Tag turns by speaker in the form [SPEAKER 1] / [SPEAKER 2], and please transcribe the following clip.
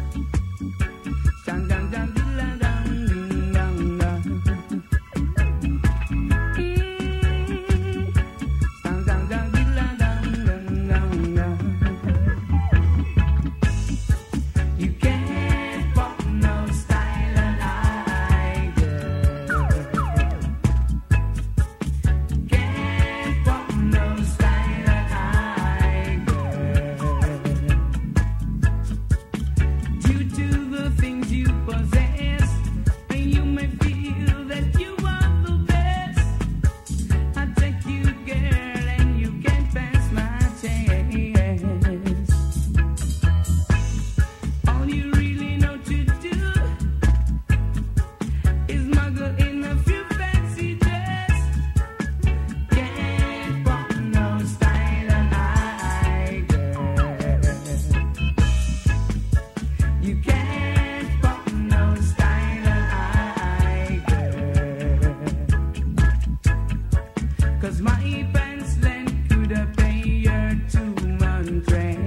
[SPEAKER 1] Thank you. dream.